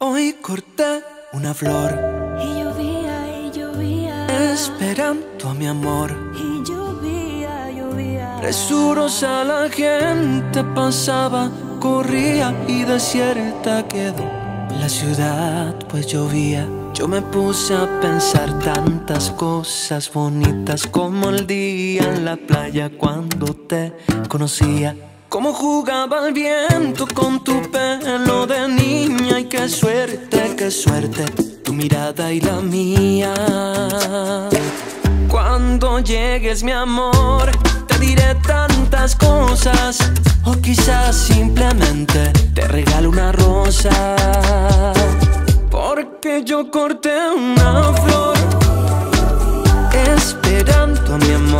Hoy corté una flor Y llovía y llovía. esperando a mi amor. Y llovía, llovía. Presurosa la gente pasaba, corría y desierta quedó la ciudad, pues llovía. Yo me puse a pensar tantas cosas bonitas como el día en la playa cuando te conocía. Cómo jugaba el viento con tu pelo suerte, qué suerte, tu mirada y la mía. Cuando llegues mi amor, te diré tantas cosas o quizás simplemente te regalo una rosa. Porque yo corté una flor esperando a mi amor.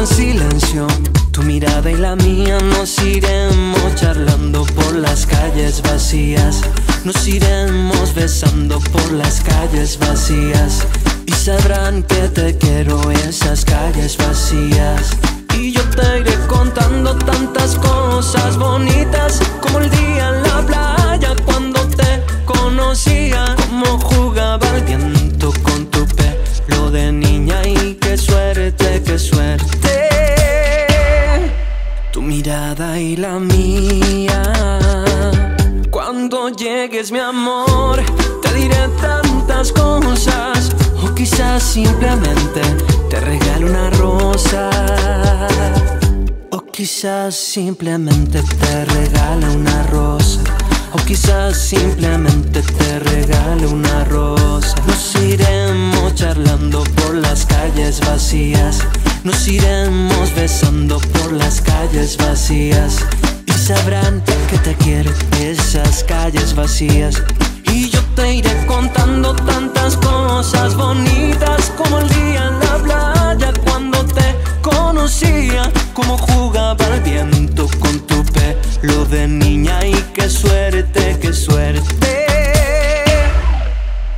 En silencio. Tu mirada y la mía nos iremos charlando por las calles vacías. Nos iremos besando por las calles vacías. Y sabrán que te quiero esas calles vacías. Y yo te iré contando tantas cosas Tu mirada y la mía. Cuando llegues, mi amor, te diré tantas cosas. O quizás simplemente te regalo una rosa. O quizás simplemente te regale una rosa. O quizás simplemente te regale una rosa. Nos iremos charlando por las calles vacías. Nos iremos las calles vacías. Y sabrán que te quiero esas calles vacías. Y yo te iré contando tantas cosas bonitas como el día en la playa cuando te conocía. Como jugaba el viento con tu pelo de niña y qué suerte, qué suerte.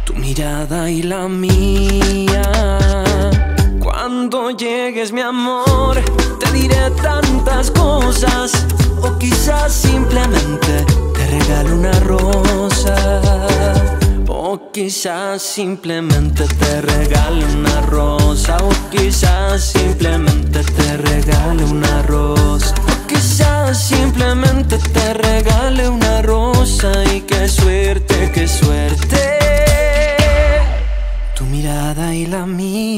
Tu mirada y la mía cuando llegues, mi amor, te diré tantas cosas. O quizás simplemente te regalo una rosa. O quizás simplemente te regale una rosa. O quizás simplemente te regale una rosa. O quizás simplemente te regale una rosa. Y qué suerte, qué suerte. Tu mirada y la mía